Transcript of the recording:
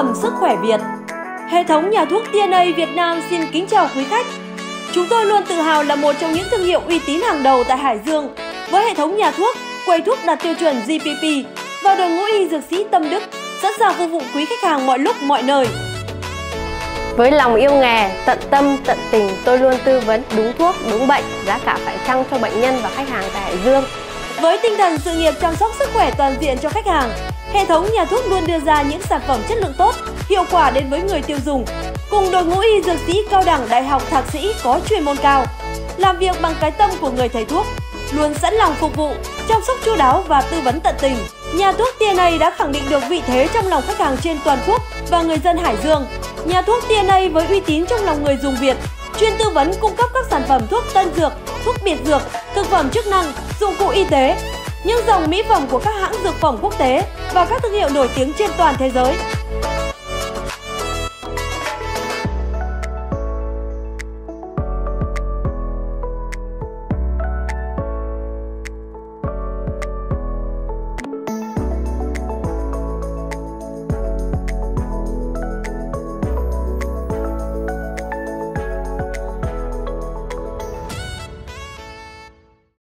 tầm sức khỏe Việt. Hệ thống nhà thuốc TNA Việt Nam xin kính chào quý khách. Chúng tôi luôn tự hào là một trong những thương hiệu uy tín hàng đầu tại Hải Dương với hệ thống nhà thuốc, quầy thuốc đạt tiêu chuẩn GPP và đội ngũ y dược sĩ tâm đức sẵn sàng phục vụ quý khách hàng mọi lúc mọi nơi. Với lòng yêu nghề, tận tâm, tận tình, tôi luôn tư vấn đúng thuốc, đúng bệnh, giá cả phải chăng cho bệnh nhân và khách hàng tại Hải Dương. Với tinh thần sự nghiệp chăm sóc sức khỏe toàn diện cho khách hàng, hệ thống nhà thuốc luôn đưa ra những sản phẩm chất lượng tốt, hiệu quả đến với người tiêu dùng. Cùng đội ngũ y dược sĩ cao đẳng đại học thạc sĩ có chuyên môn cao, làm việc bằng cái tâm của người thầy thuốc, luôn sẵn lòng phục vụ, chăm sóc chu đáo và tư vấn tận tình. Nhà thuốc TNA đã khẳng định được vị thế trong lòng khách hàng trên toàn quốc và người dân Hải Dương. Nhà thuốc TNA với uy tín trong lòng người dùng Việt, chuyên tư vấn cung cấp các sản phẩm thuốc tân dược, thuốc biệt dược, thực phẩm chức năng, dụng cụ y tế, những dòng mỹ phẩm của các hãng dược phẩm quốc tế và các thương hiệu nổi tiếng trên toàn thế giới.